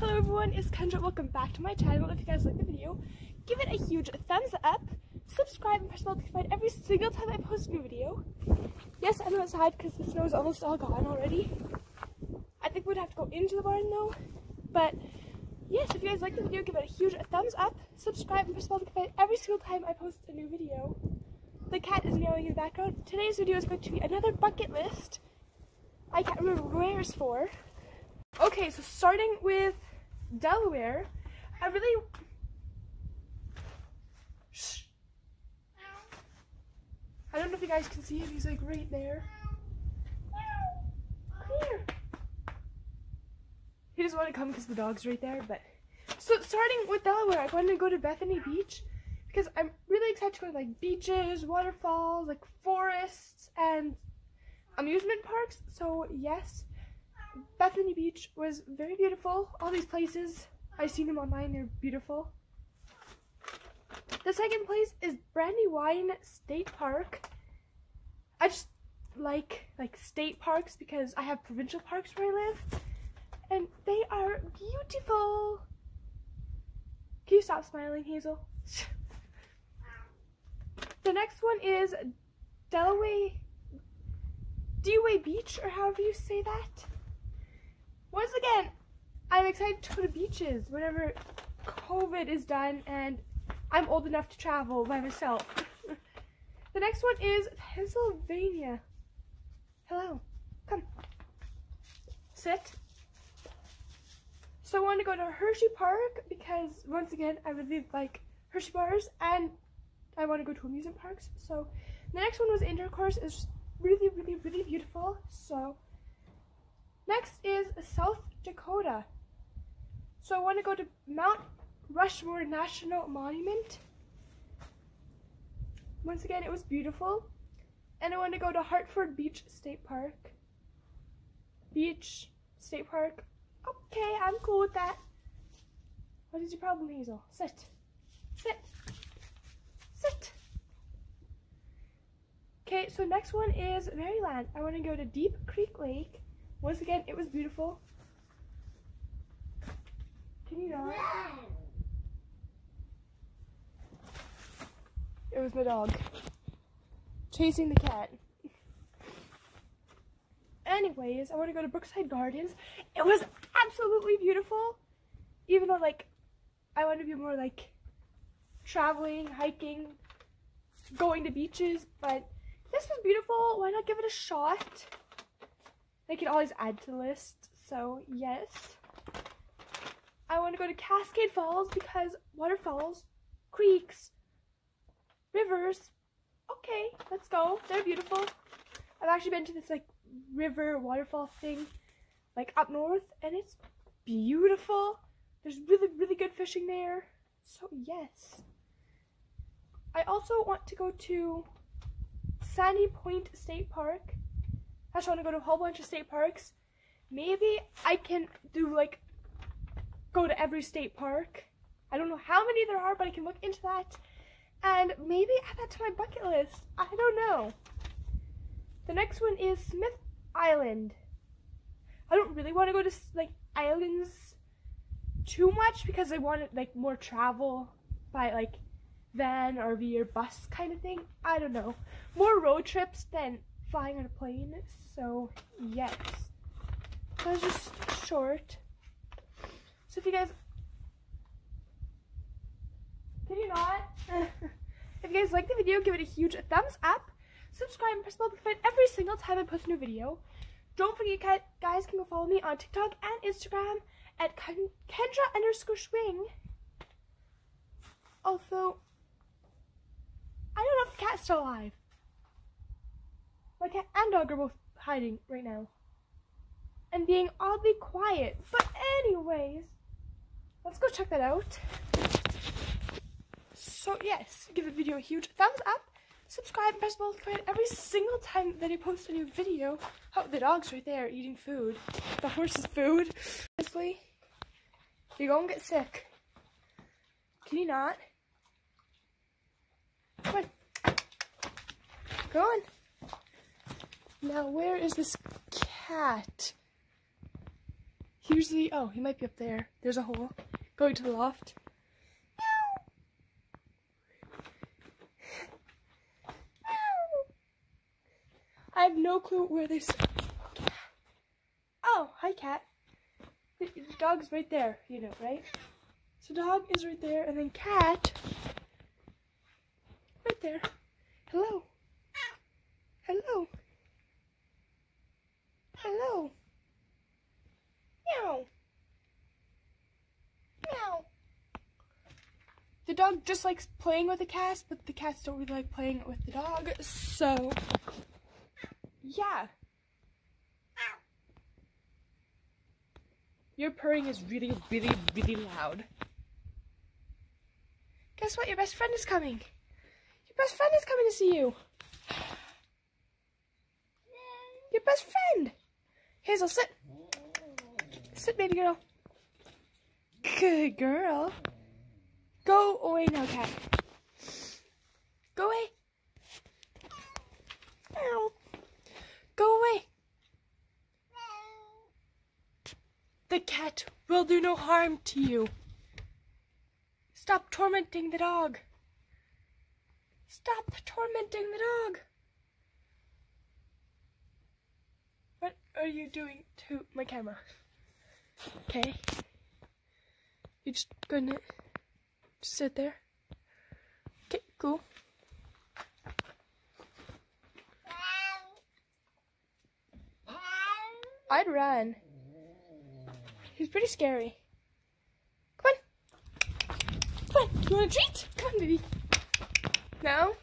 Hello everyone, it's Kendra. Welcome back to my channel. If you guys like the video, give it a huge thumbs up, subscribe, and press the bell to notified every single time I post a new video. Yes, I'm outside because the snow is almost all gone already. I think we'd have to go into the barn though. But yes, if you guys like the video, give it a huge thumbs up, subscribe, and press the bell to notified every single time I post a new video. The cat is meowing in the background. Today's video is going to be another bucket list. I can't remember where it's for. Okay, so starting with Delaware, I really. Shh. I don't know if you guys can see him. He's like right there. Here. He doesn't want to come because the dog's right there. But so starting with Delaware, I wanted to go to Bethany Beach because I'm really excited to go to like beaches, waterfalls, like forests, and amusement parks. So yes. Bethany Beach was very beautiful. All these places, I've seen them online, they're beautiful. The second place is Brandywine State Park. I just like like state parks because I have provincial parks where I live and they are beautiful. Can you stop smiling, Hazel? the next one is Delaware Dewey Beach or however you say that. Once again, I'm excited to go to beaches whenever COVID is done and I'm old enough to travel by myself. the next one is Pennsylvania. Hello. Come. Sit. So I want to go to Hershey Park because, once again, I really like Hershey bars and I want to go to amusement parks. So the next one was Intercourse. It's really, really, really beautiful. So Next is South Dakota. So I want to go to Mount Rushmore National Monument. Once again, it was beautiful. And I want to go to Hartford Beach State Park. Beach State Park. Okay, I'm cool with that. What is your problem, Hazel? Sit. Sit. Sit. Okay, so next one is Maryland. I want to go to Deep Creek Lake. Once again, it was beautiful. Can you not? It was my dog. Chasing the cat. Anyways, I want to go to Brookside Gardens. It was absolutely beautiful. Even though, like, I want to be more, like, traveling, hiking, going to beaches. But this was beautiful. Why not give it a shot? They can always add to the list. So yes. I want to go to Cascade Falls because waterfalls, creeks, rivers. Okay, let's go. They're beautiful. I've actually been to this like river waterfall thing like up north and it's beautiful. There's really, really good fishing there. So yes. I also want to go to Sandy Point State Park I just want to go to a whole bunch of state parks. Maybe I can do like go to every state park. I don't know how many there are, but I can look into that and maybe add that to my bucket list. I don't know. The next one is Smith Island. I don't really want to go to like islands too much because I want like more travel by like van, RV, or bus kind of thing. I don't know. More road trips than flying on a plane, so yes. That was just short. So if you guys, can you not? if you guys like the video, give it a huge thumbs up. Subscribe and press the bell to find every single time I post a new video. Don't forget, guys, can go follow me on TikTok and Instagram at Kendra underscore Schwing. Also, I don't know if the cat's still alive. My cat and dog are both hiding right now. And being oddly quiet. But anyways, let's go check that out. So yes, give the video a huge thumbs up. Subscribe and press the bell every single time that I post a new video. Oh, the dog's right there eating food. The horse's food. Honestly, you're gonna get sick. Can you not? Come on. Go on. Now, where is this cat? Here's the, oh, he might be up there. There's a hole going to the loft. I have no clue where this. Oh, hi, cat. The, dog's right there, you know, right? So dog is right there, and then cat right there. Hello. Hello. Hello. Meow. Meow. The dog just likes playing with the cats, but the cats don't really like playing with the dog. So, yeah. Your purring is really, really, really loud. Guess what? Your best friend is coming. Your best friend is coming to see you. Your best friend. Hazel, sit. Sit, baby girl. Good girl. Go away now, cat. Go away. Ow. Go away. The cat will do no harm to you. Stop tormenting the dog. Stop tormenting the dog. What are you doing to my camera? Okay. You're just gonna just sit there. Okay, cool. I'd run. He's pretty scary. Come on. Come on. You want a treat? Come on, baby. No?